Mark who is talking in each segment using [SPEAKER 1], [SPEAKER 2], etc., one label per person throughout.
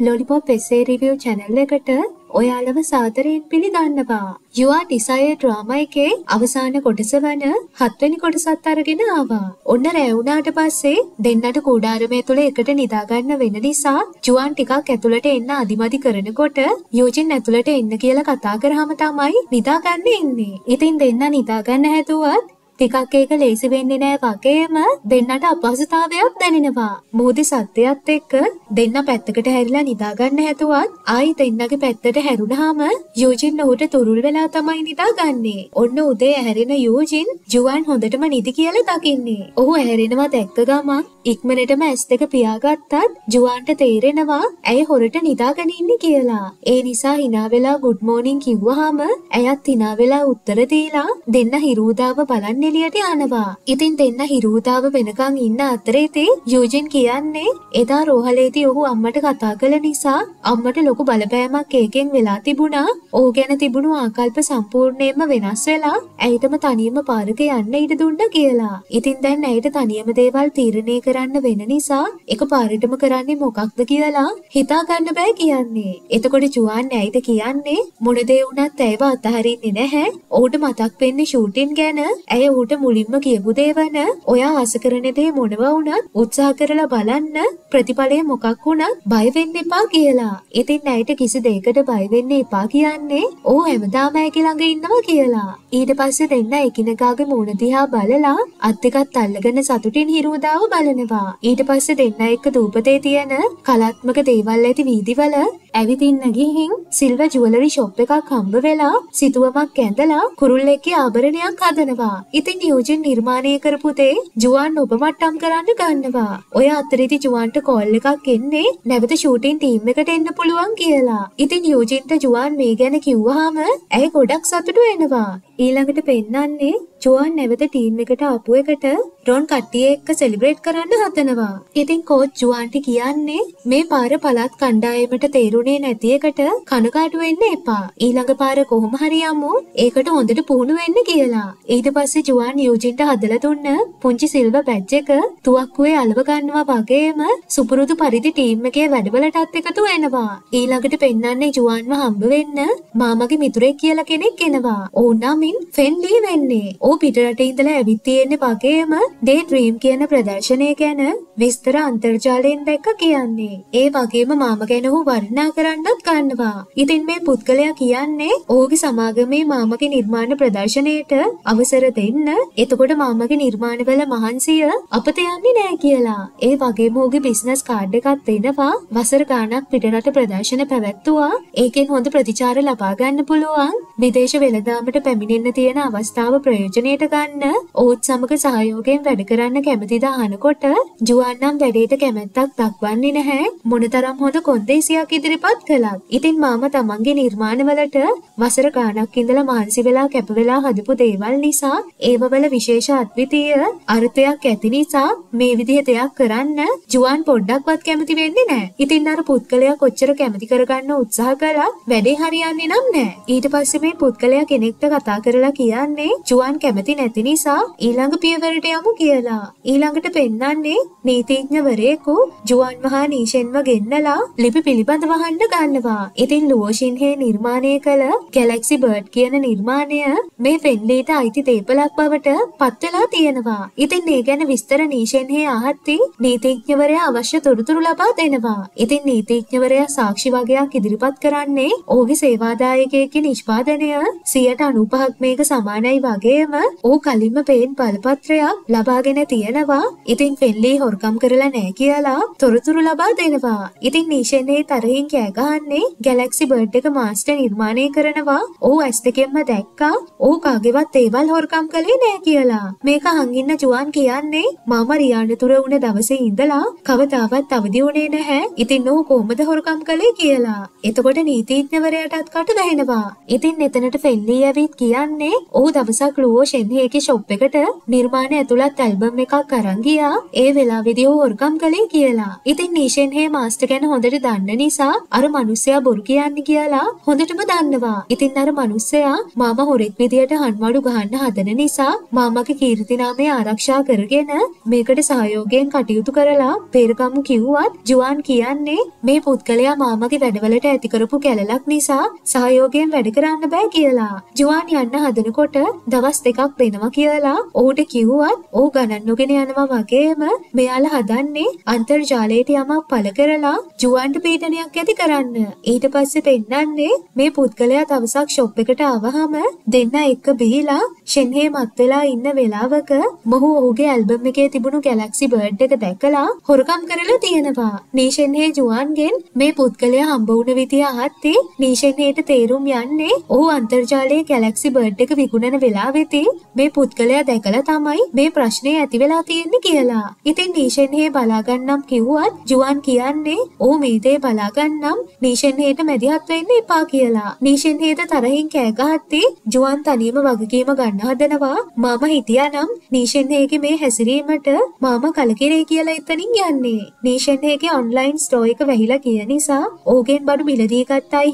[SPEAKER 1] Lollipop එසේ review channel එකට ඔයාලව සාදරයෙන් පිළිගන්නවා. You are Desire drama එකේ අවසාන කොටස වන හත්වෙනි කොටසත් අරගෙන ආවා. ඔන්න රැ වුණාට පස්සේ දෙන්නට කුඩාරමේ තුල එකට නිදා ගන්න වෙන නිසා ජුවන් ටිකක් ඇතුළට එන්න අදිමදි කරනකොට යෝජින් ඇතුළට එන්න කියලා කතා කරාම තමයි නිදා ගන්න එන්නේ. ඉතින් දෙන්න නිදා ගන්න හැදුවත් ටිකක් ඒක ලේසි වෙන්නේ නෑ වගේම දෙන්නට අපහසුතාවයක් දැනෙනවා. මූදි සත්‍යයත් එක්ක දෙන්න පැත්තකට හැරිලා නිදාගන්න හැතුවත් ආයි දෙන්නගේ පැත්තට හැරුණාම යූජින් ඔහුට තුරුල් වෙලා තමයි නිදාගන්නේ. ඔන්න උදේ ඇහැරෙන යූජින් ජුවන් හොඳටම නිදි කියලා දකින්නේ. ඔහු ඇහැරෙනවා දැක්ක ගමන් ඉක්මනටම ඇස් දෙක පියාගත්තත් ජුවන්ට තේරෙනවා ඇය හොරට නිදාගෙන ඉන්නේ කියලා. ඒ නිසා hina වෙලා good morning කිව්වහම ඇයත් hina වෙලා උත්තර දීලා දෙන්න හිරූදාව බලන්න එළියට යනවා. ඉතින් දෙන්න හිරූදාව වෙනකන් ඉන්න අතරේදී යූජින් කියන්නේ එදා රෝහලේදී ඔහු අම්මට කතා කළ නිසා අම්මට ලොකු බලපෑමක් ඒකෙන් වෙලා තිබුණා. ඔහු ගැන තිබුණු ආකල්ප සම්පූර්ණයෙන්ම වෙනස් වෙලා ඇයිටම තනියම පාරක යන්න ඉඩ දුන්නා කියලා. ඉතින් දැන් ඇයට තනියම දේවල් තීරණය කරන්න වෙන නිසා එකපාරටම කරන්නේ මොකක්ද කියලා හිතා ගන්න බෑ කියන්නේ. එතකොට ජුවන් ඇයිද කියන්නේ මොන දේ වුණත් ඇයව අතහරින්නේ නැහැ. ඔහුට මතක් වෙන්නේ ෂූටින් ගැන. ඇය ඌට මුලින්ම කියපු දේ වන ඔයා ආස කරන දේ මොනවා වුණත් උත්සාහ කරලා බලන්න ප්‍රතිඵලය මොකක් වුණත් බය වෙන්න එපා කියලා. ඉතින් ඇයට කිසි දෙයකට බය වෙන්න එපා කියන්නේ "ඔව් හැමදාම ඇගේ ළඟ ඉන්නවා" කියලා. ඊට පස්සේ දෙන්න එකිනෙකාගේ මූණ දිහා බලලා අත් දෙකත් අල්ලගෙන සතුටින් හිරුදාව බලනවා. ඊට පස්සේ දෙන්න එක්ක දූපතේ තියෙන කලාත්මක දේවල් ඇති වීදිවල ඇවිදින්න ගිහින් සිල්වර් ජුවලරි ෂොප් එකක් හම්බ වෙලා සිතුවමක් ඇඳලා කුරුල්ලෙක්ගේ ආභරණයක් හදනවා. ඉතින් යූජින් නිර්මාණය කරපු දේ ජුවන් උපමට්ටම් කරන්න ගන්නවා. ඔය අතරේදී ජුවන්ට කෝල් එකක් එන්නේ නැවත ෂූටින් ටීම් එකට එන්න පුළුවන් කියලා. ඉතින් යූජින්ට ජුවන් මේ ගැන කිව්වහම ඇය ගොඩක් සතුටු වෙනවා. ඊළඟට පෙන්නන්නේ ජුවන් නැවත ටීම් එකට ආපු එකට රොන් කට්ටිය එක්ක සෙලිබ්‍රේට් කරන්න හදනවා. ඉතින් කෝච් ජුවන්ට කියන්නේ මේ පාර පළාත් කණ්ඩායමට තේරුනේ නැති එකට කනකාටු වෙන්න එපා. ඊළඟ පාර කොහොම හරි යමු. ඒකට හොඳට පුහුණු වෙන්න කියලා. ඊට පස්සේ ජුවන් යූජින්ට හදලා දුන්න පුංචි සිල්වර් බැජ් එක තුවක්කුවේ අලව ගන්නවා වගේම සුපුරුදු පරිදි ටීම් එකේ වැඩවලටත් එකතු වෙනවා. ඊළඟට පෙන්වන්නේ ජුවන්ව හම්බ වෙන්න මාමගේ මිතුරෙක් කියලා කෙනෙක් එනවා. ඕන් නමින් ෆෙන්ලි වෙන්නේ. ਉਹ පිටරට ඉඳලා ඇවිත් තියෙන්නේ වගේම ඩේ ඩ්‍රීම් කියන ප්‍රදර්ශනය ගැන විස්තර අන්තර්ජාලයෙන් දැක්ක කියන්නේ. ඒ වගේම මාම ගැන ඔහු වර්ණනා කරන්නත් ගන්නවා. ඉතින් මේ පුද්ගලයා කියන්නේ ඔහුගේ සමාගමේ මාමගේ නිර්මාණ ප්‍රදර්ශනයට අවසර දෙන්න. එතකොට මාමගේ නිර්මාණවල මහන්සිය අපත යන්නේ නෑ කියලා. ඒ වගේම ඔහුගේ බිස්නස් කාඩ් එකක් දෙනවා. වසර ගාණක් පිටරට ප්‍රදර්ශන පැවැත්තුවා. ඒකෙන් හොඳ ප්‍රතිචාර ලබා ගන්න පුළුවන්. විදේශ වෙළඳාමට පැමිණෙන්න තියෙන අවස්ථාව ප්‍රයෝජනයට ගන්න ඔහුත් සමග සහයෝගයෙන් වැඩ කරන්න කැමතිද අහනකොට ජුවන් නම් වැඩේට කැමැත්තක් දක්වන්නේ නැහැ. මොනතරම් හොඳ කොන්දේසියක් ඉදිරිපත් කළත්. ඉතින් මාම තමන්ගේ නිර්මාණවලට වසර ගාණක් ඉඳලා මහන්සි වෙලා කැප වෙලා හදපු දේවල් නිසා ඒවවල විශේෂ අද්විතීය අර්ථයක් ඇති නිසා මේ විදිහ දෙයක් කරන්න ජුවන් පොඩ්ඩක්වත් කැමති වෙන්නේ නැහැ. ඉතින් අර පුද්ගලයා කොච්චර කැමති කරගන්න උත්සාහ කළත් වැඩේ හරියන්නේ නම් නැහැ. ඊට පස්සේ මේ පුද්ගලයා කෙනෙක්ට කතා කරලා කියන්නේ ජුවන් කැමති නැති නිසා ඊළඟ පියවරට යමු කියලා. ඊළඟට පෙන්වන්නේ නීතිඥවරයෙකු ජුවන් මහා නීෂෙන්ව ගෙන්නලා ලිපි පිළිබඳව අහන්න ගන්නවා. ඉතින් ලුවෝෂින්හේ නිර්මාණය කළ ගැලැක්සි බර්ඩ් කියන නිර්මාණය මේ ෆෙන්ලීට අයිති දේපලක් බවට පත් වෙලා තියෙනවා. ඉතින් මේ ගැන විස්තර නීෂෙන්හේ අහද්දී නීතිඥවරයා අවශ්‍ය තොරතුරු ලබා දෙනවා. ඉතින් නීතිඥවරයා සාක්ෂි වගයක් ඉදිරිපත් කරන්නේ ඔහුගේ සේවාදායකයෙක්ගේ නිෂ්පාදනය 95ක් මේක සමානයි වගේම ඔහු කලින්ම පේන් බලපත්‍රයක් ලබාගෙන තියෙනවා. ඉතින් ෆෙන්ලී හොරකම් කරලා නැහැ කියලා තොරතුරු ලබා දෙනවා. ඉතින් නීෂෙන්හේ තරහින් කෑ ගහන්නේ ගැලැක්සි බර්ඩ් එක මාස්ටර් නිර්මාණය කරනවා. ඔහු ඇස් දෙකෙන්ම දැක්කා. ඔහු කාගේවත් ඒවල් හොරකම් කළේ නෑ කියලා. මේක හංගින්න ජුවන් කියන්නේ මම රියානතුර වුණ දවසේ ඉඳලා කවදාවත් අවදි වුණේ නැහැ. ඉතින් ඔහු කොහොමද හොරකම් කළේ කියලා. එතකොට නීතිඥවරයාටත් කට වැහෙනවා. ඉතින් එතනට ෆෙල්ලී ඇවිත් කියන්නේ ඔහු දවසක් ලුවෝ ෂෙන්හේගේ ෂොප් එකට නිර්මාණ ඇතුළත් ඇල්බම් එකක් අරන් ගියා. ඒ වෙලාවේදී ඔහු හොරකම් කළේ කියලා. ඉතින් නීෂෙන්හේ මාස්ටර් ගැන හොඳට දන්න නිසා අර මිනිස්සයා බොරු කියන්නේ කියලා හොඳටම දන්නවා. ඉතින් අර මිනිස්සයා මාමා හොරෙක් විදියට හන්වඩු ගහන්න හදන නිසා මාමගේ කීර්ති නාමය ආරක්ෂා කරගෙන මේකට සහයෝගයෙන් කටයුතු කරලා පෙරගමු කිව්වත් ජුවන් කියන්නේ මේ පුද්ගලයා මාමගේ වැඩවලට ඇති කරපු කැලලක් නිසා සහයෝගයෙන් වැඩ කරන්න බෑ කියලා. ජුවන් යන්න හදනකොට දවස් දෙකක් දෙනවා කියලා ඔහුට කිව්වත් ඔහු ගණන් නොගෙන යනවා වගේම මෙයාලා හදන්නේ අන්තර්ජාලයට යමක් පළ කරලා ජුවන්ට පීඩනයක් ඇති කරන්න. ඊට පස්සේ පෙන්නන්නේ මේ පුද්ගලයා දවසක් ෂොප් එකට ආවහම දෙන්න එක්ක බීලා ෂෙන්හේ මත් වෙලා ඉන්න වෙලාවක මොහු ඔහුගේ ඇල්බම් එකේ තිබුණු ගැලැක්සි බර්ඩ් එක දැකලා හොරකම් කරලා තියෙනවා. නීෂෙන්හේ ජුවන්ගෙන් මේ පුද්ගලයා හම්බ වුණ විදිය අහත්තේ නීෂෙන්හේට තේරුම් යන්නේ ඔහු අන්තර්ජාලයේ ගැලැක්සි බර්ඩ් එක විකුණන වෙලාවෙදී මේ පුද්ගලයා දැකලා තමයි මේ ප්‍රශ්නේ ඇති වෙලා තියෙන්නේ කියලා. ඉතින් නීෂෙන්හේ බලාගන්නම් කිව්වත් ජුවන් කියන්නේ ඔහු මේ දේ බලාගන්නම් නීෂෙන්හේට මැදිහත් වෙන්න එපා කියලා. නීෂෙන්හේට තරහින් කෑ ගහත්තේ ජුවන් තනියම වගකීම ගන්න හදනවා. මම හිතියානම් නීෂෙන්හේගේ මේ හැසිරීමට මම කලකිරේ කියලා එතනින් යන්නේ. නීෂෙන්හේගේ ඔන්ලයින් ස්ටෝර් එක වැහිලා ගිය නිසා ඕගෙන් බඩු මිලදී ගත්ත අය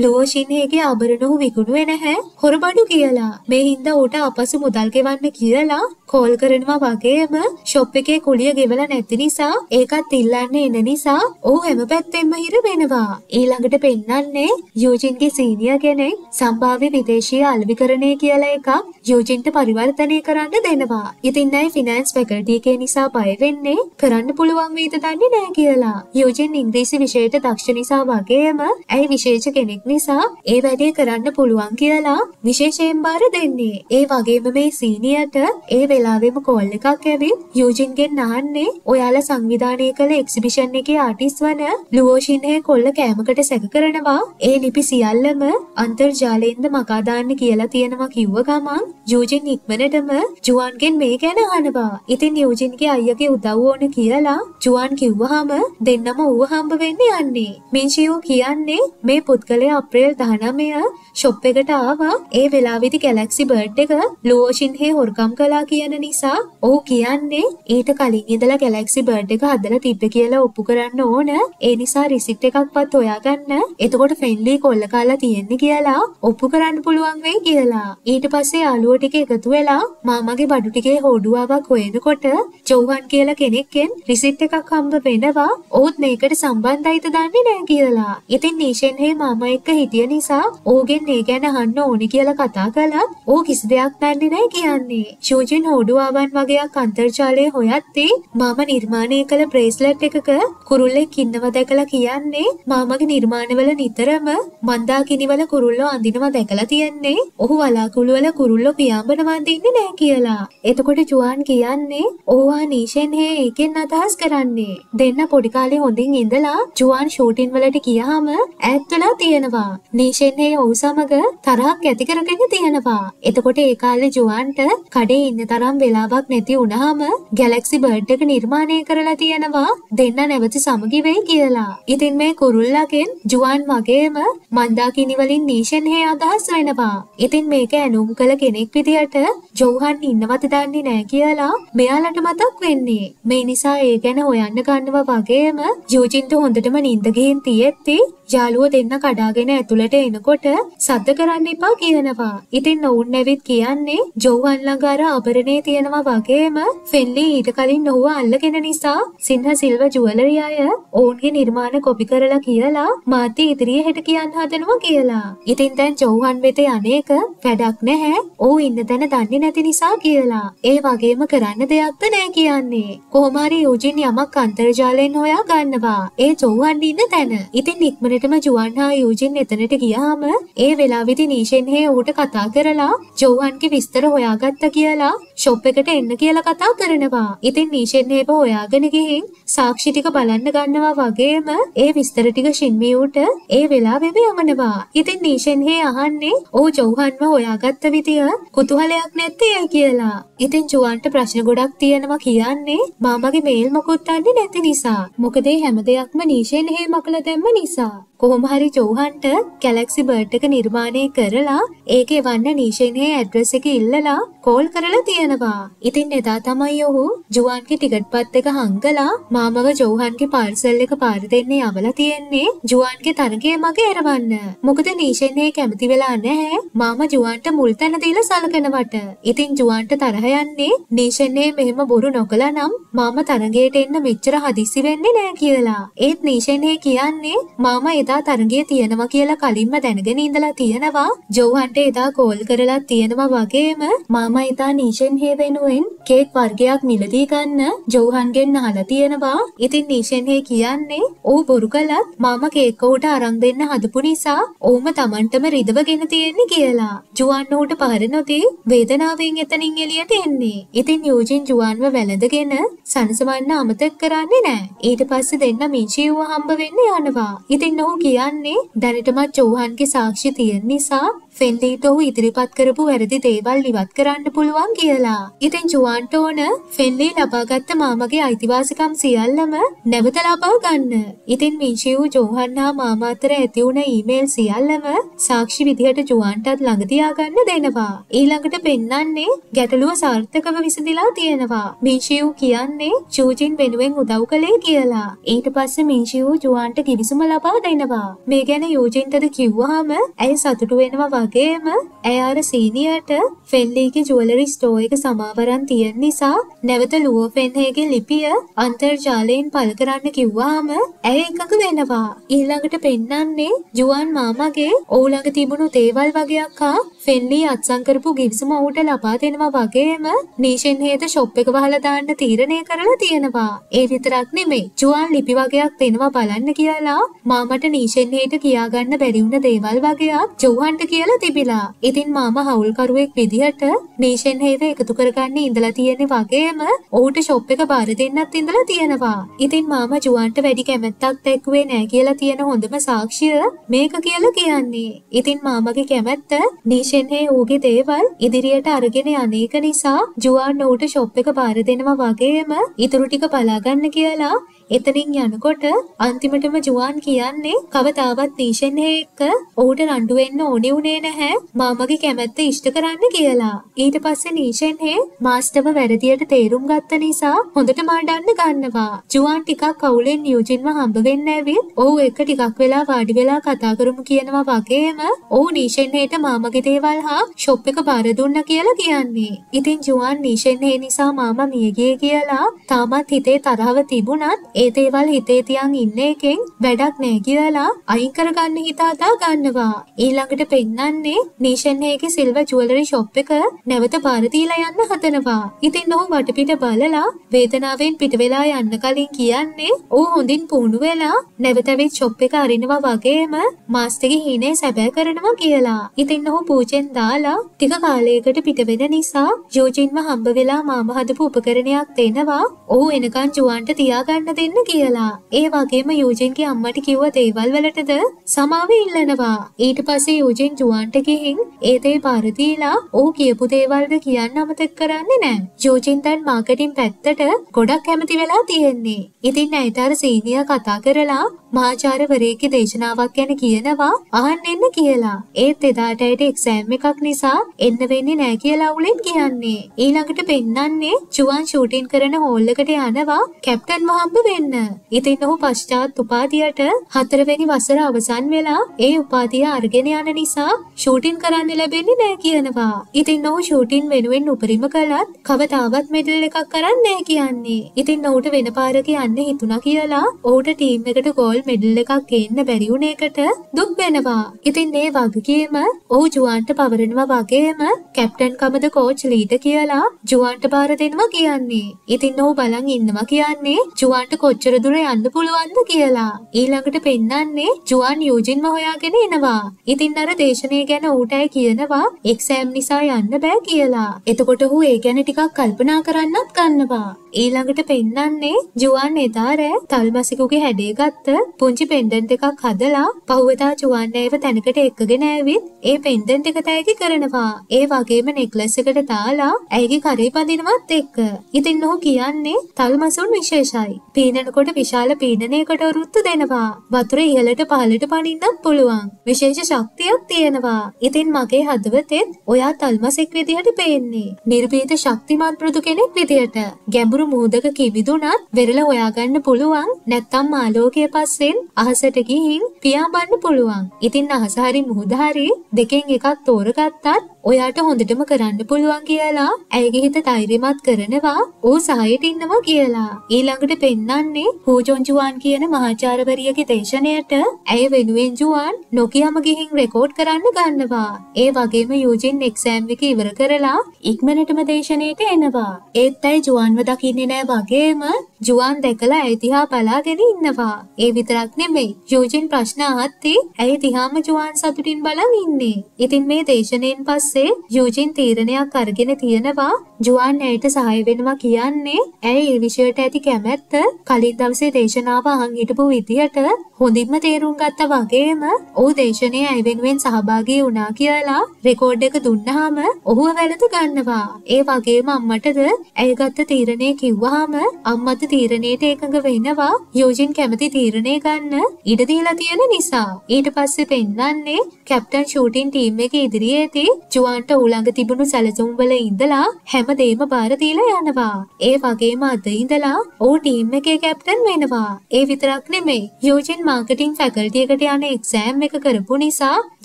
[SPEAKER 1] හිතන්නේ ලුවෝෂින්හේගේ ආභරණ ඔහු විකුණුවේ නැහැ. හොරබඩු කියලා. මේ හින්දා ඌට අපසු මුදල් ගෙවන්න කියලා කෝල් කරනවා වගේම ෂොප් එකේ කුලිය ගෙවලා නැති නිසා ඒකත් ඉල්ලන්න එන නිසා ඔහු හැම පැත්තෙන්ම හිර වෙනවා. ඊළඟට පෙන්වන්නේ යූජින්ගේ සීනියර් කෙනෙක් සම්භාව්‍ය විදේශීය අලෙවිකරණය කියලා එකක් යූජින්ට පරිවර්තනය කරන්න දෙනවා. ඉතින් නයි ෆිනෑන්ස් ෆැකල්ටි එකේ නිසා බය වෙන්නේ කරන්න පුළුවන් වේද දන්නේ නැහැ කියලා. යූජින් ඉංග්‍රීසි විෂයට දක්ෂ නිසා වගේම ඇයි විශේෂ කෙනෙක් නිසා ඒ වැඩේ කරන්න පුළුවන් කියලා විශේෂයෙන් බාර දෙන්නේ. ඒ වගේම මේ සීනියර්ට ඒ වෙලාවෙම කෝල් එකක් ඇවිත් යූජින්ගෙන් අහන්නේ ඔයාලා සංවිධානය කළ එක්සිබිෂන් එකේ ආටිස් වන ලුවෝෂින්හේ කොල්ල කෑමකට සැක කරනවා. ඒ ලිපි සියල්ලම අන්තර්ජාලයෙන්ද මකා දාන්න කියලා තියෙනවා කිව්ව ගමන් යූජින් ඉක්මනටම ජුවන්ගෙන් මේ ගැන අහනවා. ඉතින් යූජින්ගේ අයියගේ උදව් ඕන කියලා ජුවන් කිව්වහම දෙන්නම ඌව හම්බ වෙන්න යන්නේ. මින්ෂියෝ කියන්නේ මේ පුද්ගලයා අප්‍රේල් 19 ෂොප් එකට ආවා. ඒ වෙලාවේදී ගැලැක්සි බර්ඩ් එක ලුවෝෂින්හේ හොරකම් කළා කියන නිසා ඔහු කියන්නේ ඊට කලින් ඉඳලා ගැලැක්සි බර්ඩ් එක හදලා තිබ්බ කියලා ඔප්පු කරන්න ඕන. ඒ නිසා රිසිට් එකක්වත් හොයාගන්න. එතකොට ෆ්‍රෙන්ඩ්ලි කොල්ල කාලා තියෙන්නේ කියලා ඔප්පු කරන්න පුළුවන් වෙයි කියලා. ඊට පස්සේ යාළුවෝ ටික එකතු වෙලා මාමගේ බඩු ටිකේ හොඩුවාවක් හොයනකොට ජෝවන් කියලා කෙනෙක්ගෙන් රිසිට් එකක් හම්බ වෙනවා. ඔහුත් මේකට සම්බන්ධයිද දන්නේ නැහැ කියලා. ඉතින් නීෂෙන්හේ මාමා එක්ක හිටිය නිසා ඕගෙන් ඒ ගැන අහන්න ඕනි කියලා කතා කළත් ඕ කිසි දෙයක් දන්නේ නැහැ කියන්නේ. ෂූජින් හොඩුවාවන් වගේක් අන්තර්ජාලයේ හොයද්දී මාමා නිර්මාණය කළ බ්‍රේස්ලට් එකක කුරුල්ලෙක් ඉන්නව දැකලා කියන්නේ මාමගේ නිර්මාණවල නිතරම මන්දාකිනිවල කුරුල්ලෝ අඳිනවා දැකලා තියන්නේ ඔහු වලාකුළු වල කුරුල්ලෝ පියාඹනවා අඳින්නේ නැහැ කියලා. එතකොට ජුවන් කියන්නේ ඕවා නීෂෙන් හේ ඒකෙන් අදහස් කරන්නේ. දෙන්න පොඩි කාලේ හොඳින් ඉඳලා ජුවන් ෂූටින් වලට ගියාම ඈත් වෙලා තියෙනවා. නීෂෙන් හේ ඔහු සමග තරහක් ඇති කරගෙන තියෙනවා. එතකොට ඒ කාලේ ජුවන්ට කඩේ ඉන්න තරම් වෙලාවක් නැති වුණාම ගැලැක්සි බර්ඩ් එක නිර්මාණය කරලා තියෙනවා. දෙන්න නැවත සමගි වෙයි කියලා. ඉතින් මේ කුරුල්ලාගෙන් ජුවන් වගේම මන්දාකිනි වලින් නීෂන් හේ අදහස් වෙනවා. ඉතින් මේක ඇනුම් කළ කෙනෙක් විදියට ජෝහන් ඉන්නවද දන්නේ නැහැ කියලා මෙයාලට මතක් වෙන්නේ. මේ නිසා ඒ ගැන හොයන්න ගන්නවා වගේම යූජින්ට හොඳටම නිින්ද ගිහින් තියෙද්දි යාළුවෝ දෙන්න කඩාගෙන ඇතුළට එනකොට සද්ද කරන්න එපා කියනවා. ඉතින් ඔවුන් ඇවිත් කියන්නේ ජෝහන් ළඟ අර ආභරණේ තියෙනවා වගේම ෆෙන්ලි ඊට කලින් ඔහුව අල්ලගෙන නිසා සින්හ සිල්ව ජුවලරි අය ඔවුන්ගේ නිර්මාණ කොපි කරලා කියලා මාත් ඉදිරියේ හෙට කියන්න හදනවා කියලා. ඉතින් දැන් ජෝහන් වෙත යන්නේක වැඩක් නැහැ. ඔහු ඉන්න තැන දන්නේ නැති නිසා කියලා. ඒ වගේම කරන්න දෙයක්ද නැහැ කියන්නේ. කොහොම හරි යූජින් යමක් අන්තර්ජාලයෙන් හොයා ගන්නවා. ඒ ජෝහන් ඉන්න තැන. ඉතින් ඉක්මනටම ජුවන් හා යූජින් එතනට ගියාම ඒ වෙලාවෙදි නීෂෙන් හේ ඌට කතා කරලා ජෝහන්ගේ විස්තර හොයාගත්ත කියලා ෂොප් එකට එන්න කියලා කතා කරනවා. ඉතින් නීෂෙන් හේව හොයාගෙන ගිහින් සාක්ෂි ටික බලන්න ගන්නවා වගේම ඒ විස්තර ටික ෂින්මියුට ඒ වෙලාවෙම යවනවා. ඉතින් නීෂෙන් හේ අහන්නේ "ඔව් ජෝහන්ව හොයාගත්ත විදිය කුතුහලයක් නැත්තේ ඇයි කියලා." ඉතින් ජුවන්ට ප්‍රශ්න ගොඩක් තියෙනවා කියන්නේ මාමගේ මේල් මොකුත් දන්නේ නැති නිසා. මොකද හැම දෙයක්ම නීෂෙන් හේ මකලා දැම්ම නිසා. කොහොම හරි ජෝහන්ට ගැලැක්සි බර්ඩ් එක නිර්මාණය කරලා ඒකේ වන්න නීෂන්ගේ ඇඩ්‍රස් එක ඉල්ලලා කෝල් කරලා තියෙනවා. ඉතින් එදා තමයි ඔහු ජුවන්ගේ ටිකට් පත් එක හංගලා මාමව ජෝහන්ගේ පාර්සල් එක පාර දෙන්නේ යවලා තියෙන්නේ ජුවන්ගේ තරගය මගේ එරවන්න. මොකද නීෂන්ගේ කැමති වෙලා නැහැ. මාම ජුවන්ට මුල් තැන දීලා සලකනවට. ඉතින් ජුවන්ට තරහ යන්නේ නීෂන්ගේ මෙහෙම බොරු නොකලා නම් මාම තරගයට එන්න මෙච්චර හදිස්සි වෙන්නේ නෑ කියලා. ඒත් නීෂන්ගේ කියන්නේ මාම එදා තරගය තියෙනවා කියලා කලින්ම දැනගෙන ඉඳලා තියෙනවා. ජෝහන්ට එදා කෝල් කරලා තියෙනවා වගේම මාම එදා නීෂන් හේ වෙනුවෙන් කේක් වර්ගයක් මිලදී ගන්න ජෝහන්ගෙන් අහලා තියෙනවා. ඉතින් නීෂන් හේ කියන්නේ "ඌ බොරු කළත් මාම කේක් උට අරන් දෙන්න හදපු නිසා ඌම Tamanටම රිදවගෙන තියෙන්නේ" කියලා. ජුවන් ඌට පහර නොදී වේදනාවෙන් එතනින් එළියට එන්නේ. ඉතින් යූජින් ජුවන්ව වැළඳගෙන සනසවන්න අමතක කරන්නේ නැහැ. ඊට පස්සේ දෙන්න මින්චිව්ව හම්බ වෙන්න යනවා. ඉතින් ඔහු කියන්නේ දැනටමත් ජෝහන්ගේ සාක්ෂි තියෙන නිසා ෆෙන්ලීට ඔහු ඉදිරිපත් කරපු වැරදි දේවල් ඉවත් කරන්න පුළුවන් කියලා. ඉතින් ජුවන්ට ඕන ෆෙන්ලී ලබාගත්ත මාමගේ අයිතිවාසිකම් සියල්ලම නැවත ලබා ගන්න. ඉතින් මින්ෂිව් ජෝහන් හා මාමා අතර ඇති වුණ ඊමේල් සියල්ලම සාක්ෂි විදිහට ජුවන්ටත් ළඟ තියාගන්න දෙනවා. ඊළඟට පෙන්වන්නේ ගැටලුව සාර්ථකව විසඳලා තියෙනවා. මින්ෂිව් කියන්නේ චූජින් වෙනුවෙන් උදව් කළේ කියලා. ඊට පස්සේ මින්ෂිව් ජුවන්ට කිවිසුම ලබා දෙනවා. මේ ගැන යූජින්ටද කිව්වහම ඇය සතුටු වෙනවා වගේම ඇය අර සීනියර්ට ෆෙන්ලීගේ ජුවලරි ස්ටෝ එක සමාවරන් තියෙන නිසා නැවත ලුවෝ ෆෙන්හේගේ ලිපිය අන්තර්ජාලයෙන් පළ කරන්න කිව්වාම ඇය එකඟ වෙනවා. ඊළඟට පෙන්නන්නේ ජුවන් මාමගේ ඔහු ළඟ තිබුණු දේවල් වගේක් හා ෆෙන්ලී අත්සන් කරපු ගිවිසුම ඔහුට ලබා දෙනවා වගේම නීෂන් හේද ෂොප් එක වහලා දාන්න තීරණය කරලා තියෙනවා. ඒ විතරක් නෙමෙයි. ජුවන් ලිපි වගේක් දෙනවා බලන්න කියලා මාමට නීෂන් හේට කියාගන්න බැරි වුණ දේවල් වගේක් ජෝහන්ට කියලා තිබිලා. ඉතින් මාම හවුල්කරුවෙක් විදිහට නීෂන් හේව එකතු කරගන්න ඉඳලා තියෙන වගේම ඔහුට ෂොප් එක බාර දෙන්නත් ඉඳලා තියෙනවා. ඉතින් මාම ජුවන්ට වැඩි කැමැත්තක් දැක්ුවේ නෑ කියලා තියෙන හොඳම සාක්ෂිය මේක කියලා කියන්නේ. ඉතින් මාමගේ කැමැත්ත නීෂන්හේ ඌගේ දේවල් ඉදිරියට අරගෙන යන්නේක නිසා ජුවන් ඌට ෂොප් එක බාර දෙනවා වගේම ඉතුරු ටික බලාගන්න කියලා එතනින් යනකොට අන්තිමටම ජුවන් කියන්නේ කවදාවත් නීෂන්හේ එක්ක ඌට රණ්ඩු වෙන්න ඕනේ උනේ නැහැ මාමගේ කැමැත්ත ඉෂ්ට කරන්න කියලා. ඊට පස්සේ නීෂන්හේ මාස්ටර්ව වැරදියට තේරුම් ගත්ත නිසා හොඳට මාඩන්න ගන්නවා. ජුවන් ටිකක් අවුලෙන් නියෝජින්ව හම්බ වෙන්න ඇවිත් ඔහු එක ටිකක් වෙලා වාඩි වෙලා කතා කරමු කියනවා වගේම ඔහු නීෂන්හේට මාමගේ දේවල් හා ෂොප් එක බාර දුන්න කියලා කියන්නේ. ඉතින් ජුවන් නීෂන්හේ නිසා මාමා මිය ගියේ කියලා තාමත් හිතේ තරහව තිබුණත් ඒ දේවල් හිතේ තියන් ඉන්න එකෙන් වැඩක් නෑ කියලා අයින් කරගන්න හිතාදා ගන්නවා. ඊළඟට පෙන්නන්නේ නීෂන්හේගේ සිල්වර් ජුවලරි ෂොප් එක නැවත බාර දීලා යන්න හදනවා. ඉතින් ඔහු වටපිට බලලා වේදනාවෙන් පිට වෙලා යන්න කලින් කියන්නේ ඔහු හොඳින් පුහුණු වෙලා නැවතවිත් ෂොප් එක අරිනවා වගේම මාස්ටර්ගේ හීනේ සැබෑ කරනවා කියලා. ඉතින් ඔහු පූජෙන් දාලා ටික කාලයකට පිට වෙන නිසා යෝජින්ව හම්බ වෙලා මාම හදපු උපකරණයක් දෙනවා. ඔහු එනකන් ජුවන්ට තියාගන්න දෙන්න කියලා. ඒ වගේම යෝජින්ගේ අම්මට කිව්ව දේවල් වලටද සමාව ඉල්ලනවා. ඊට පස්සේ යෝජින් ජුවන්ට ගිහින් ඒ දේ බාර දීලා ඔහු කියපු දේවල්ද කියන්න අමතක කරන්නේ නැහැ. යෝජින් දැන් මාකටිං පැත්තට ගොඩක් කැමති වෙලා තියෙන්නේ. ඉතින් ඇයට අර සීනියර් කතා කරලා මහාචාර්යවරයෙක්ගේ දේශනාවක් ගැන කියනවා අහන්න එන්න කියලා. ඒත් එදාට ඇයට එක්සෑම් එකක් නිසා එන්න වෙන්නේ නැහැ කියලා උලෙන් කියන්නේ. ඊළඟට පෙන්නන්නේ ජුවන් ෂූටින් කරන හෝල් එකට යනවා කැප්ටන් වහම්බ වෙන්න. ඉතින් ඔහු පශ්චාත් උපාධියට හතරවෙනි වසර අවසන් වෙලා ඒ උපාධිය අරගෙන යන නිසා ෂූටින් කරන්න ලැබෙන්නේ නැහැ කියනවා. ඉතින් ඔහු ෂූටින් වෙනුවෙන් උපරිම කළත් කවදාවත් මෙඩල් එකක් කරන්නේ නැහැ කියන්නේ. ඉතින් ඔහුට වෙන පාරක යන්න හිතුණා කියලා ඔහුට ටීම් එකට ගෝල් මෙඩල් එකක් ගේන්න බැරි වුණ එකට දුක් වෙනවා. ඉතින් මේ වගකීම ඔහු ජුවන්ට පවරනවා වගේම කැප්ටන් කමද කෝච් ලීඩ කියලා ජුවන්ට බාර දෙනවා කියන්නේ. ඉතින් ඔහු බලන් ඉන්නවා කියන්නේ ජුවන්ට කොච්චර දුර යන්න පුළුවන්ද කියලා. ඊළඟට පෙන්නන්නේ ජුවන් යූජින්ම හොයාගෙන එනවා. ඉතින් අර දේශනය ගැන ඌට ඇය කියනවා එක්සෑම් නිසා යන්න බෑ කියලා. එතකොට ඔහු ඒ ගැන ටිකක් කල්පනා කරන්නත් ගන්නවා. ඊළඟට පෙන්නන්නේ ජුවන් එදා රෑ තල්මසිකුගේ හැඩේ ගත්ත පුංචි පෙන්ඩන්ට් එකක් හදලා පහුවදා ජුවන් ඇයව තැනකට එක්කගෙන ඇවිත් ඒ පෙන්ඩන්ට් එක තෑගි කරනවා. ඒ වගේම නෙක්ලස් එකට දාලා ඇයගේ කරේ පදිනවත් එක්ක. ඉතින් ඔහු කියන්නේ තල්මසුන් විශේෂයි. පීනනකොට විශාල පීඩනයකට වෘත්තු දෙනවා. වතුර ඉහළට පහළට පනින්නත් පුළුවන්. විශේෂ ශක්තියක් තියෙනවා. ඉතින් මගේ හදවතෙත් ඔයා තල්මසෙක් විදිහට පේන්නේ. නිර්භීත ශක්තිමත් මෘදු කෙනෙක් විදිහට. ගැඹුරු මුහුදක කිවිදුනත් වෙරළ හොයාගන්න පුළුවන්. නැත්තම් ආලෝකයේ පස්සෙන් අහසට ගිහින් පියාඹන්න පුළුවන්. ඉතින් අහස හරි මුහුද හරි දෙකෙන් එකක් තෝරගත්තත් ඔයාට හොඳටම කරන්න පුළුවන් කියලා ඇයගේ හිත ධෛර්යමත් කරනවා ඌ සහයට ඉන්නවා කියලා. ඊළඟට පෙන්නන්නේ හූජොන් ජුවාන් කියන මහාචාර්යවරියගේ දේශනයට ඇය වෙනුවෙන් ජුවාන් නොකියම ගිහින් රෙකෝඩ් කරන්න ගන්නවා. ඒ වගේම යූජින් එක්සෑම් එක ඉවර කරලා ඉක්මනටම දේශනයට එනවා. ඒත් ඇයි ජුවාන්ව දකින්නේ නෑ වගේම ජුවාන් දැකලා ඇය දිහා බලාගෙන ඉන්නවා. ඒ විතරක් නෙමෙයි. යූජින් ප්‍රශ්න අහද්දී ඇය දිහාම ජුවාන් සතුටින් බලන් ඉන්නේ. ඉතින් මේ දේශනෙන් පස්සේ යූජින් තීරණයක් අරගෙන තියෙනවා ජුවාන් ඇයට සහාය වෙනවා කියන්නේ ඇය ඒ විෂයට ඇති කැමැත්ත කලින් දවසේ දේශනාව අහන් හිටපු විදියට හොඳින්ම තේරුම් ගත්තා වගේම ඔහු දේශනයේ ඇය වෙනුවෙන් සහභාගී වුණා කියලා රෙකෝඩ් එක දුන්නාම ඔහුව වැළඳ ගන්නවා. ඒ වගේම අම්මටද ඇය ගත්ත තීරණය කිව්වහම අම්මත් තීරණයට එකඟ වෙනවා. යෝජින් කැමති තීරණය ගන්න ඉඩ දීලා තියෙන නිසා. ඊට පස්සේ පෙන්වන්නේ කැප්ටන් ෂූටින් ටීම් එක ඉදිරියේදී ජුවන්ට ඌළඟ තිබුණු සැලසුම් වල ඉඳලා හැමදේම බාර දීලා යනවා. ඒ වගේම අද ඉඳලා ඔහු ටීම් එකේ කැප්ටන් වෙනවා. ඒ විතරක් නෙමෙයි. යෝජින් මාකටිං ෆැකල්ටි එකට යන එක්සෑම් එක කරපු නිසා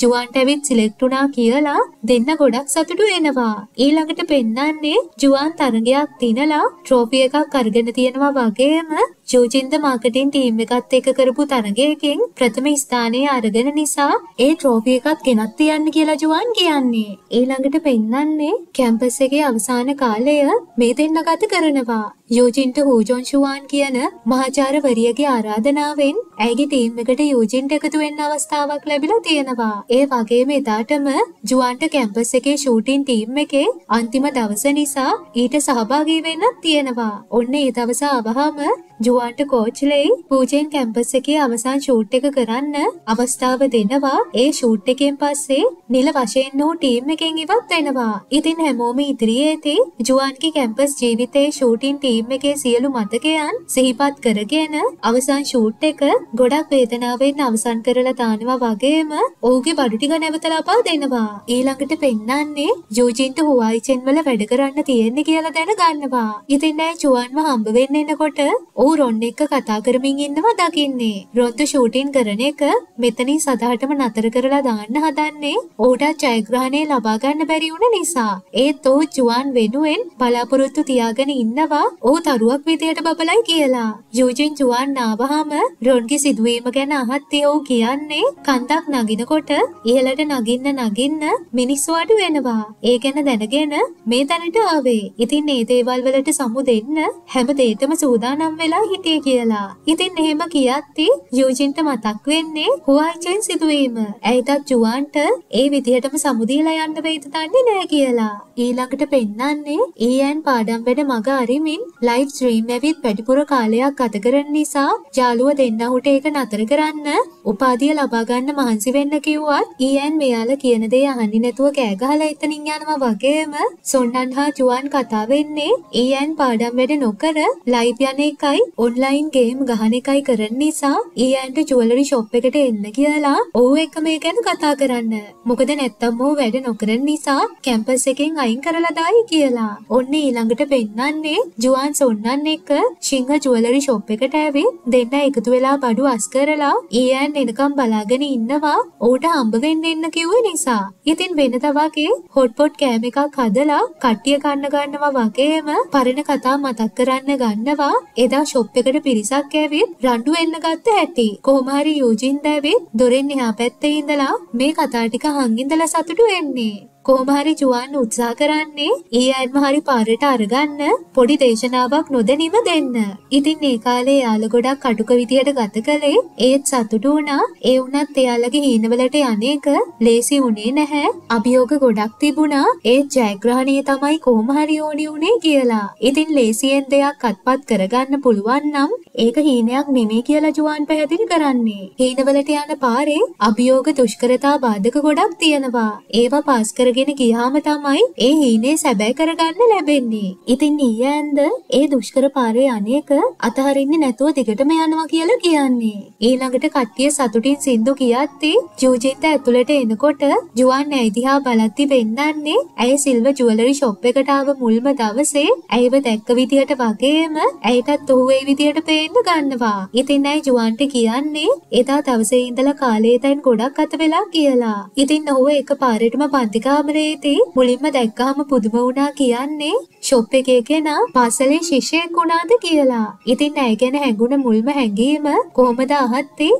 [SPEAKER 1] ජුවන්ට ඇවිත් සිලෙක්ට් වුණා කියලා දෙන්න ගොඩක් සතුටු වෙනවා. ඊළඟට පෙන්නන්නේ ජුවන් තරගයක් තිනලා ට්‍රෝෆි එකක් අරගෙන තියෙනවා වගේම ජෝජින්ද මාකටිං ටීම් එකත් එක්ක කරපු තරගයකින් ප්‍රථම ස්ථානය අරගෙන නිසා ඒ ට්‍රෝෆි එකත් ගෙනත් තියන්න කියලා ජුවන් කියන්නේ. ඊළඟට පෙන්නන්නේ කැම්පස් එකේ අවසාන කාලය මේ දෙන්න ගත කරනවා. යෝජින්ට හූජොන් ෂුවාන් කියන මහාචාර්යවරියගේ ආරාධනාවෙන් ඇයගේ ටීම් එකට යෝජින්ට එකතු වෙන්න අවස්ථාවක් ලැබිලා තියෙනවා. ඒ වගේම එදාටම ජුවන්ට කැම්පස් එකේ ෂූටින් ටීම් එකේ අන්තිම දවස නිසා ඊට සහභාගී වෙන්නත් තියෙනවා. ඔන්න ඒ දවස ආවහම ජුවන්ට කෝච්ලෙයි පූජෙන් කැම්පස් එකේ අවසන් ෂූට් එක කරන්න අවස්ථාව දෙනවා. ඒ ෂූට් එකෙන් පස්සේ නිල වශයෙන් ඔහු ටීම් එකෙන් ඉවත් වෙනවා. ඉතින් හැමෝම ඉදිරියේදී ජුවන්ගේ කැම්පස් ජීවිතයේ ෂූටින් ටීම් එකේ සියලු මතකයන් සිහිපත් කරගෙන අවසන් ෂූට් එක ගොඩක් වේදනාවෙන් අවසන් කරලා දානවා වගේම ඔහුගේ බඩු ටික නැවත ලබා දෙනවා. ඊළඟට පෙන්නන්නේ යූජින්ට හුවයිචෙන් වල වැඩ කරන්න තියෙන්නේ කියලා දැනගන්නවා. ඉතින් නෑ ජුවන්ව හම්බ වෙන්න එනකොට ඔහු රොන් එක්ක කතා කරමින් ඉන්නවා දකින්නේ. රොන්තු ෂූටින් කරන එක මෙතනින් සදාටම නතර කරලා දාන්න හදන්නේ ඔහුට ජයග්‍රහණය ලබා ගන්න බැරි වුණ නිසා. ඒත් ඔහු ජුවන් වෙනුවෙන් බලාපොරොත්තු තියාගෙන ඉන්නවා ඔහු තරුවක් විදියට බබලයි කියලා. යූජින් ජුවන් ආවහම රොන්ගේ සිදුවීම ගැන අහත්තේ ඔහු කියන්නේ කන්දක් නගිනකොට ඉහළට නගින්න නගින්න මිනිස්සු අඩු වෙනවා. ඒ ගැන දැනගෙන මේ තැනට ආවේ. ඉතින් මේ දේවල් වලට සමු දෙන්න හැම දෙයකම සූදානම් වෙලා හිටියේ කියලා. ඉතින් එහෙම කියද්දි යූජින්ට මතක් වෙන්නේ හුවයිචෙන් සිදුවීම. ඇයිටත් ජුවන්ට ඒ විදිහටම සමුදීලා යන්න වෙයිද දන්නේ නැහැ කියලා. ඊළඟට පෙන්නන්නේ ඊයන් පාඩම් වැඩ මග අරිමින් ලයිව් ස්ට්‍රීම් ඇවිත් වැඩිපුර කාලයක් ගත කරන නිසා යාළුව දෙන්නහුට ඒක නතර කරන්න උපාධිය ලබා ගන්න මහන්සි වෙන්න කිව්වත් ඊයන් මෙයාලා කියන දේ අහන්නේ නැතුව කෑ ගහලා එතනින් යනවා වගේම සොන්නන් හා ජුවන් කතා වෙන්නේ ඊයන් පාඩම් වැඩ නොකර ලයිව් යන එකයි ඔන්ලයින් ගේම් ගහන එකයි කරන නිසා ඊයන්ට ජුවලරි ෂොප් එකට එන්න කියලා ඔහු එක්ක මේ ගැන කතා කරන්න. මොකද නැත්තම් ඔහු වැඩ නොකරන නිසා කැම්පස් එකෙන් අයින් කරලා දායි කියලා. ඔන්න ඊළඟට පෙන්නන්නේ ජුවන් සොන්නන් එක්ක සිංහ ජුවලරි ෂොප් එකට ඇවිත් දෙන්න එකතු වෙලා බඩු අස් කරලා ඊයන් එනකම් බලාගෙන ඉන්නවා ඌට හම්බ වෙන්න එන්න කිව්ව නිසා. ඉතින් වෙනද වගේ හොට්පොට් කෑම එකක් හදලා කට්ටිය කන්න ගන්නවා වගේම පරණ කතා මතක් කරන්න ගන්නවා. එදා ෂොප් එකට පිරිසක් ඇවිත් රණ්ඩු වෙන්න ගත්ත හැටි. කොහොම හරි යූජින් දැවිත් දොරෙන් එහා පැත්තේ ඉඳලා මේ කතා ටික අහන් ඉඳලා සතුටු වෙන්නේ. කොහොම හරි ජුවන් උත්සාහ කරන්නේ ඒ අයන්ම හරි පාරට අරගන්න පොඩි දේශනාවක් නොදැනීම දෙන්න. ඉතින් ඒ කාලේ යාළ ගොඩක් කටුක විදියට ගත කළේ ඒත් සතුටු වුණා. ඒ වුණත් එයාලගේ හීනවලට යන්නේක ලේසි වුණේ නැහැ. අභියෝග ගොඩක් තිබුණා. ඒත් ජයග්‍රහණය තමයි කොහොම හරි ඕනි වුණේ කියලා. ඉතින් ලේසියෙන් දෙයක් අත්පත් කරගන්න පුළුවන් නම් ඒක හීනයක් නෙමෙයි කියලා ජුවන් පැහැදිලි කරන්නේ. හීනවලට යන පාරේ අභියෝග දුෂ්කරතා බාධක ගොඩක් තියෙනවා. ඒවා පාස් කර අත්හැරගෙන ගියාම තමයි ඒ හීනේ සැබෑ කරගන්න ලැබෙන්නේ. ඉතින් ඊයන්ද ඒ දුෂ්කර පාරේ අනේක අතහරින්නේ නැතුව දිගටම යනවා කියලා කියන්නේ. ඊළඟට කට්ටිය සතුටින් සින්දු කියද්දී ජූජින්ට ඇතුළට එනකොට ජුවන් ඇයි දිහා බලද්දි වෙන්නන්නේ ඇය සිල්ව ජුවලරි ෂොප් එකට ආව මුල්ම දවසේ ඇයව දැක්ක විදියට වගේම ඇයටත් ඔහු ඒ විදියට පේන්න ගන්නවා. ඉතින් ඇයි ජුවන්ට කියන්නේ එදා දවසේ ඉඳලා කාලේ දැන් ගොඩක් අත වෙලා කියලා. ඉතින් ඔහු එක පාරටම පන්ති කාමරේදී මුලින්ම දැක්කහම පුදුම වුණා කියන්නේ ෂොප් එකේ කෙනා පාසලේ ශිෂ්‍යයෙක් වුණාද කියලා. ඉතින් ඇය ගැන හැඟුණ මුල්ම හැඟීම කොහොමද අහත්තේ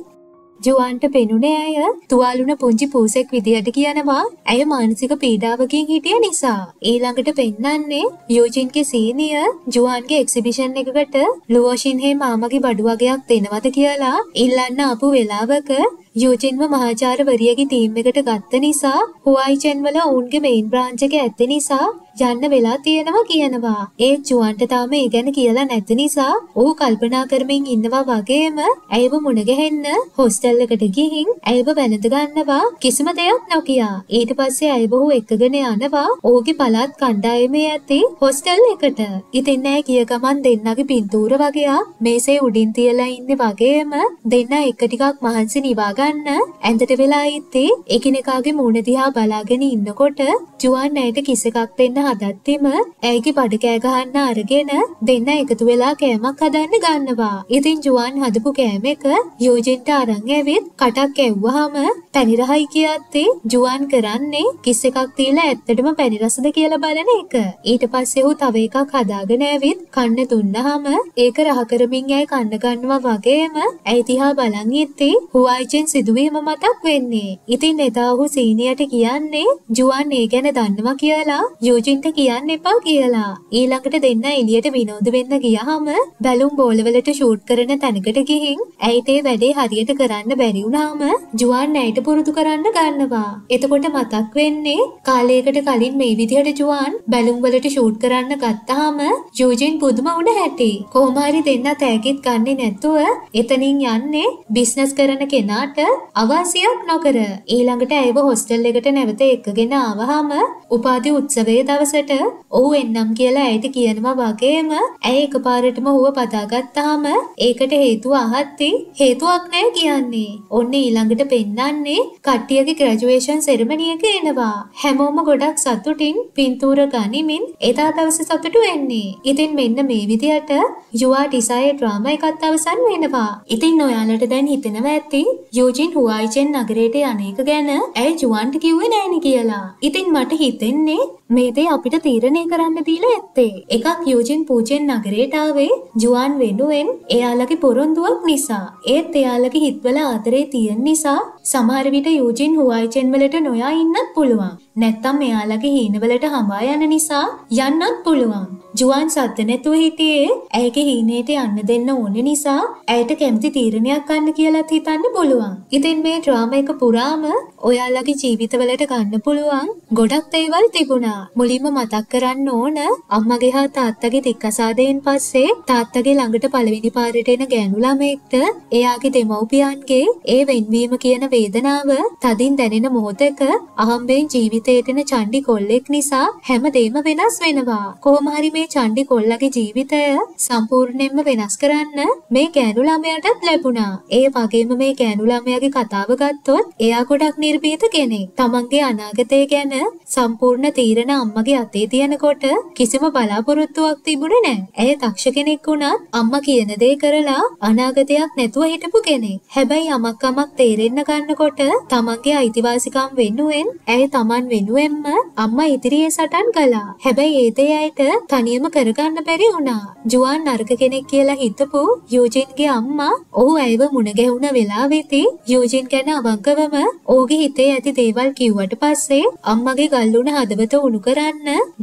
[SPEAKER 1] ජුවන්ට පෙනුනේ ඇය තුවාලුන පුංචි පූසෙක් විදියට කියනවා ඇය මානසික පීඩාවකින් හිටිය නිසා. ඊළඟට පෙන්නන්නේ යෝජින්ගේ සීනිය ජුවන්ගේ එක්සිබිෂන් එකකට ලුවෝෂින්හේ මාමගේ බඩු වගයක් දෙනවද කියලා ඉල්ලන්න ආපු වෙලාවක යූජින්ව මහාචාර්යවරියගේ ටීම් එකට ගත්ත නිසා හුවයිචන් වල ඔවුන්ගේ මෙයින් බ්‍රාන්ච් එක ඇත්ත නිසා යන්න වෙලා තියෙනවා කියනවා. ඒ ජුවන්ට තාම ඒ ගැන කියලා නැති නිසා ඌ කල්පනා කරමින් ඉන්නවා වගේම ඇයව මුණ ගැහෙන්න හොස්ටල් එකට ගිහින් ඇයව වැළඳ ගන්නවා කිසිම දෙයක් නොකියා. ඊට පස්සේ ඇයව ඌ එක්කගෙන යනවා ඌගේ පළාත් කණ්ඩායමේ ඇති හොස්ටල් එකට. ඉතින් නෑ කිය ගමන් දෙන්නගේ පින්තූර වගේක් මේසේ උඩින් තියලා ඉන්නේ වගේම දෙන්න එක ටිකක් මහන්සි නිවා ගන්න ඇඳට වෙලා ඉත්තේ එකිනෙකාගේ මූණ දිහා බලාගෙන ඉන්නකොට ජුවන් ඇයට කිස් එකක් දෙන්න හදත්තිම ඇයිගේ බඩ කෑ ගහන්න අරගෙන දෙන්න එකතු වෙලා කෑමක් හදන්න ගන්නවා. ඉතින් ජුවන් හදපු කෑම එක යෝජින්ට අරන් ඇවිත් කටක් ඇව්වහම පැණි රහයි කියත්තේ ජුවන් කරන්නේ කිස් එකක් තියලා ඇත්තටම පැණි රසද කියලා බලන එක. ඊට පස්සේ ඔහු තව එකක් හදාගෙන ඇවිත් කන්න දුන්නහම ඒක රහ කරමින් ඇයි කන්න ගන්නවා වගේම ඇයි තිහා බලන් ඉත්තේ හුවයිචෙන් සිදුවීම මතක් වෙන්නේ. ඉතින් එදා ඔහු සීනියට කියන්නේ ජුවන් ඒ ගැන දන්නවා කියලා යෝජින් දෙන්නට කියන්න එපා කියලා. ඊළඟට දෙන්න එළියට විනෝද වෙන්න ගියාම බැලුම් බෝලවලට ෂූට් කරන තැනකට ගිහින් ඇයිට ඒ වැඩේ හරියට කරන්න බැරි වුණාම ජුවන් ඇයට පුරුදු කරන්න ගන්නවා. එතකොට මතක් වෙන්නේ කාලයකට කලින් මේ විදිහට ජුවන් බැලුම් වලට ෂූට් කරන්න ගත්තාම යූජින් පුදුම වුණ හැටි. කොහොම හරි දෙන්න තෑගිත් ගන්නේ නැතුව එතනින් යන්නේ බිස්නස් කරන කෙනාට අවාසියක් නොකර. ඊළඟට ඇයව හොස්ටල් එකට නැවත එක්කගෙන ආවහම උපාධි උත්සවයේ දවස දවසට ඔහු එන්නම් කියලා ඇයට කියනවා වගේම ඇය එකපාරටම ඌව පදාගත්තාම ඒකට හේතුව අහද්දී හේතුවක් නෑ කියන්නේ. ඔන්න ඊළඟට පෙන්නන්නේ කට්ටියගේ ග්‍රැජුවේෂන් සෙරමනි එක එනවා. හැමෝම ගොඩක් සතුටින් පින්තූර ගනිමින් එදා දවසේ සතුටු වෙන්නේ. ඉතින් මෙන්න මේ විදිහට යුවා ඩිසයර් ඩ්‍රාමා එකත් අවසන් වෙනවා. ඉතින් ඔයාලට දැන් හිතෙනවා ඇති යූජින් හුවයිචෙන් නගරයට යන්නේක ගැන ඇයි ජුවන්ට කිව්වේ නෑනේ කියලා. ඉතින් මට හිතෙන්නේ මේ දේ අපිට තීරණය කරන්න දීලා ඇත්තේ. එකක් යූජින් පූජෙන් නගරයට ආවේ ජුවන් වෙනුවෙන් එයාලගේ පොරොන්දුවක් නිසා. ඒත් එයාලගේ හිත්වල ආදරේ තියෙන නිසා සමහර විට යූජින් හුවයිචෙන් වලට නොයා ඉන්නත් පුළුවන්. නැත්තම් එයාලගේ හීනවලට හඹා යන නිසා යන්නත් පුළුවන්. ජුවන් සද්ද නැතුව හිටියේ ඇයගේ හීනේට යන්න දෙන්න ඕන නිසා ඇයට කැමති තීරණයක් ගන්න කියලාත් හිතන්න පුළුවන්. ඉතින් මේ ඩ්‍රාමා එක පුරාම ඔයාලගේ ජීවිතවලට ගන්න පුළුවන් ගොඩක් දේවල් තිබුණා. මුලින්ම මතක් කරන්න ඕන අම්මගේ හා තාත්තගේ දික්කසාදයෙන් පස්සේ තාත්තගේ ළඟට පළවෙනි පාරට එන ගෑනු ළමෙක්ට එයාගේ දෙමව්පියන්ගේ ඒ වෙන්වීම කියන වේදනාව තදින් දැනෙන මොහොතක අහම්බෙන් ජීවිතේටන චණ්ඩි කොල්ලෙක් නිසා හැමදේම වෙනස් වෙනවා. කොහොම හරි මේ චණ්ඩි කොල්ලගේ ජීවිතය සම්පූර්ණයෙන්ම වෙනස් කරන්න මේ ගෑනු ළමයාටත් ලැබුණා. ඒ වගේම මේ ගෑනු ළමයාගේ කතාව ගත්තොත් එයා ගොඩක් නිර්භීත කෙනෙක්. තමන්ගේ අනාගතය ගැන සම්පූර්ණ තීරණ අම්මගේ අතේ තියනකොට කිසිම බලාපොරොත්තුවක් තිබුණේ නැහැ. ඇය දක්ෂ කෙනෙක් වුණත් අම්මා කියන දේ කරලා අනාගතයක් නැතුව හිටපු කෙනෙක්. හැබැයි යමක් කමක් තේරෙන්න ගන්නකොට තමන්ගේ අයිතිවාසිකම් වෙනුවෙන් ඇය තමන් වෙනුවෙන්ම අම්මා ඉදිරියේ සටන් කළා. හැබැයි ඒ දේ ඇයට තනියම කරගන්න බැරි වුණා. ජුවන් නරක කෙනෙක් කියලා හිතපු යූජින්ගේ අම්මා ඔහු ඇයව මුණ ගැහුණ වෙලාවෙදී යූජින් ගැන අවංකවම ඔහුගේ හිතේ ඇති දේවල් කිව්වට පස්සේ අම්මගේ ගල්ලුණ හදවත උණු කරන්න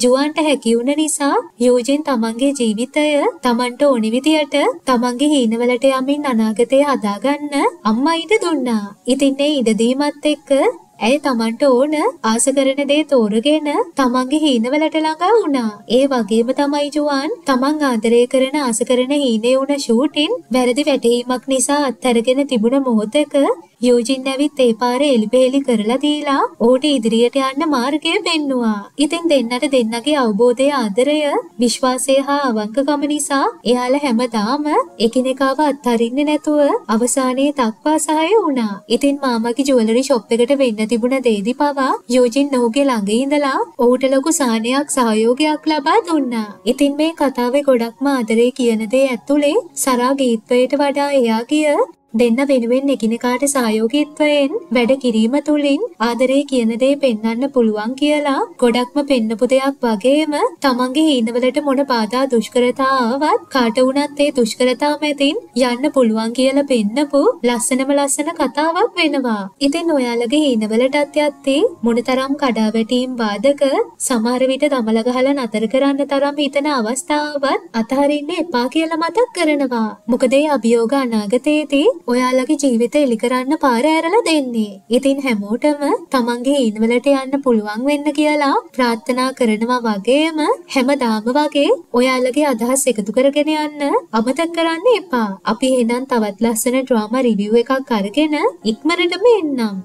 [SPEAKER 1] ජුවන්ට හැකි වුණ නිසා යූජින් තමන්ගේ ජීවිතය තමන්ට ඕනි විදියට තමන්ගේ හීනවලට යමින් අනාගතය හදාගන්න අම්මා ඊට දුන්නා. ඉතින් ඒ ඉඩදීමත් එක්ක ඇය තමන්ට ඕන ආස කරන දේ තෝරගෙන තමන්ගේ හීනවලට ළඟා වුණා. ඒ වගේම තමයි ජුවන් තමන් ආදරය කරන ආස කරන හීනේ වුණ ෂූටින් වැරදි වැටහීමක් නිසා අත්හැරගෙන තිබුණ මොහොතක යෝජින් ඇවිත් ඒ පාරේ එලිපෙහෙලි කරලා දීලා ඌට ඉදිරියට යන්න මාර්ගය පෙන්නුවා. ඉතින් දෙන්නට දෙන්නගේ අවබෝධය ආදරය විශ්වාසය හා අවංකකම නිසා එයාලා හැමදාම එකිනෙකාව අත්හරින්නේ නැතුව අවසානයේ දක්වා සහාය වුණා. ඉතින් මාමගේ ජුවලරි ෂොප් එකට වෙන්න තිබුණ දේදි පවා යෝජින් ඔහුගේ ළඟ ඉඳලා ඔහුට ලොකු සහනයක් සහයෝගයක් ලබා දුන්නා. ඉතින් මේ කතාවේ ගොඩක්ම ආදරේ කියන දේ ඇතුලේ සරා ගීත්වයට වඩා එයා කිය දෙන්න වෙනුවෙන් එකිනෙකාට සහයෝගීත්වයෙන් වැඩ කිරීම තුළින් ආදරේ කියන දේ පෙන්වන්න පුළුවන් කියලා ගොඩක්ම පෙන්නපු දෙයක් වගේම තමන්ගේ හීනවලට මොන බාධා දුෂ්කරතා ආවත් කාට වුණත් ඒ දුෂ්කරතා මැදින් යන්න පුළුවන් කියලා පෙන්නපු ලස්සනම ලස්සන කතාවක් වෙනවා. ඉතින් ඔයාලගේ හීනවලටත් යත්තේ මොනතරම් කඩාවැටීම් බාධක සමහර විට දමල ගහලා නතර කරන්න තරම් හිතන අවස්ථාවත් අතහරින්න එපා කියලා මතක් කරනවා. මොකද ඒ අභියෝග අනාගතයේදී ඔයාලගේ ජීවිත එලි කරන්න පාර ඇරලා දෙන්නේ. ඉතින් හැමෝටම තමන්ගේ ඉන්වලට යන්න පුළුවන් වෙන්න කියලා ප්‍රාර්ථනා කරනවා වගේම හැමදාම වගේ ඔයාලගේ අදහස් එකතු කරගෙන යන්න අමතක කරන්න එපා. අපි එහෙනම් තවත් ලස්සන ඩ්‍රාමා රිවිව් එකක් අරගෙන ඉක්මනටම එන්නම්.